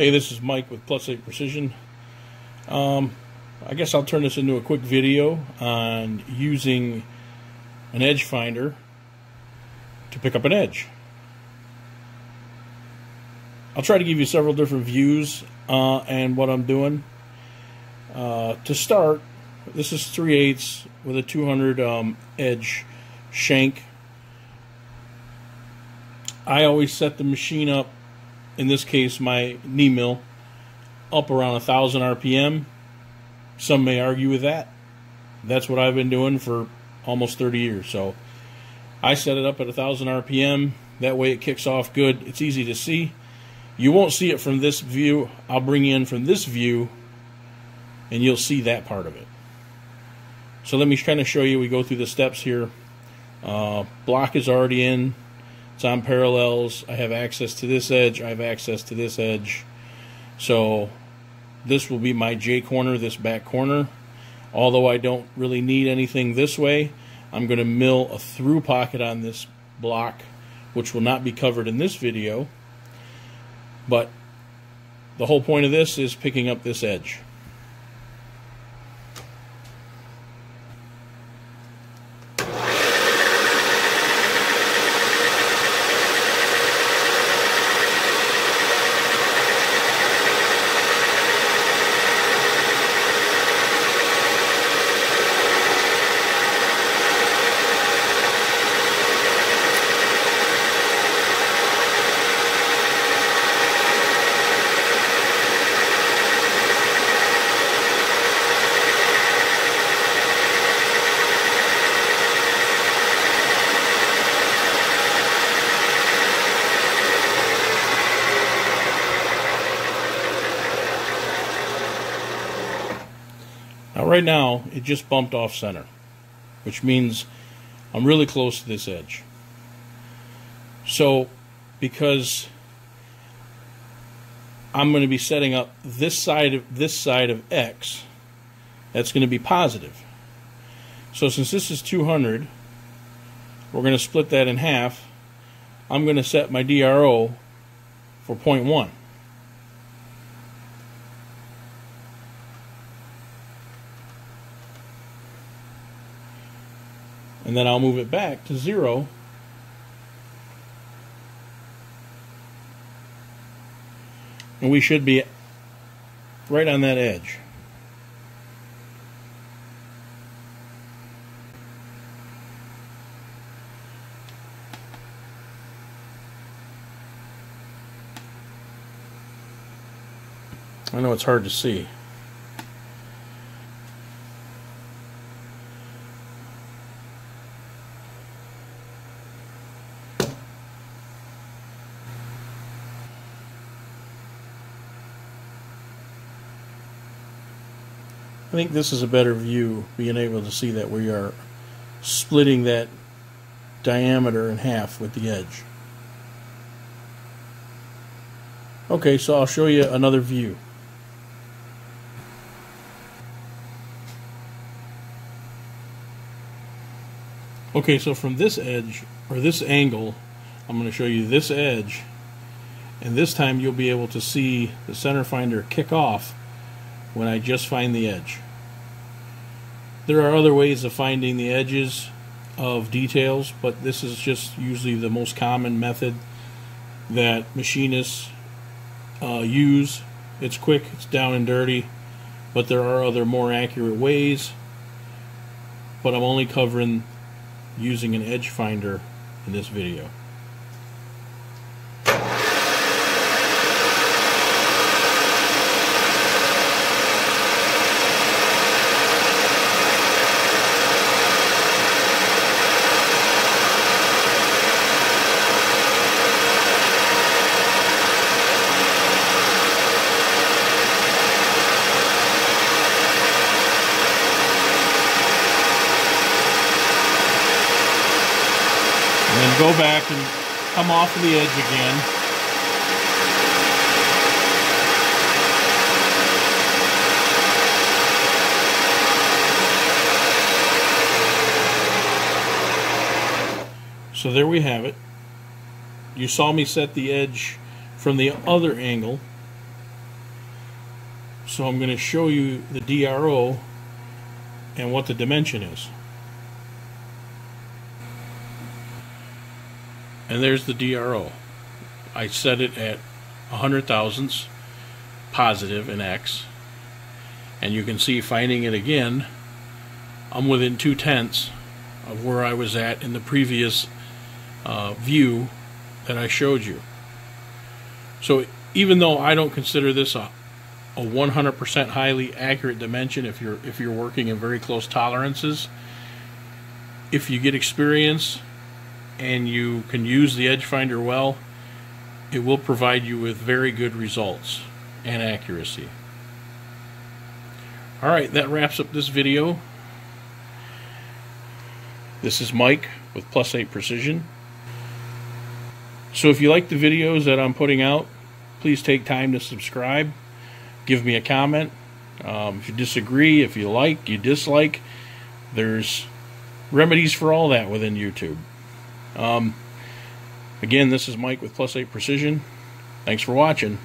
Hey, this is Mike with Plus 8 Precision. Um, I guess I'll turn this into a quick video on using an edge finder to pick up an edge. I'll try to give you several different views uh, and what I'm doing. Uh, to start, this is 3 eighths with a 200 um, edge shank. I always set the machine up in this case my knee mill, up around a thousand RPM. Some may argue with that. That's what I've been doing for almost 30 years. So I set it up at a thousand RPM. That way it kicks off good. It's easy to see. You won't see it from this view. I'll bring you in from this view and you'll see that part of it. So let me kind of show you. We go through the steps here. Uh, block is already in. It's on parallels. I have access to this edge. I have access to this edge. So this will be my J corner, this back corner. Although I don't really need anything this way, I'm going to mill a through pocket on this block, which will not be covered in this video. But the whole point of this is picking up this edge. Right now, it just bumped off center, which means I'm really close to this edge. So, because I'm going to be setting up this side of this side of X, that's going to be positive. So since this is 200, we're going to split that in half. I'm going to set my DRO for 0.1. and then I'll move it back to zero and we should be right on that edge. I know it's hard to see. I think this is a better view, being able to see that we are splitting that diameter in half with the edge. Okay, so I'll show you another view. Okay, so from this edge, or this angle, I'm going to show you this edge, and this time you'll be able to see the center finder kick off when I just find the edge. There are other ways of finding the edges of details, but this is just usually the most common method that machinists uh, use. It's quick, it's down and dirty, but there are other more accurate ways. But I'm only covering using an edge finder in this video. then go back and come off of the edge again. So there we have it. You saw me set the edge from the other angle So I'm going to show you the DRO and what the dimension is. And there's the DRO. I set it at 100 thousandths positive in X. And you can see finding it again, I'm within two tenths of where I was at in the previous uh, view that I showed you. So even though I don't consider this a a 100% highly accurate dimension if you're if you're working in very close tolerances, if you get experience and you can use the edge finder well, it will provide you with very good results and accuracy. All right, that wraps up this video. This is Mike with Plus 8 Precision. So if you like the videos that I'm putting out, please take time to subscribe. Give me a comment. Um, if you disagree, if you like, you dislike, there's remedies for all that within YouTube. Um, again, this is Mike with Plus 8 Precision. Thanks for watching.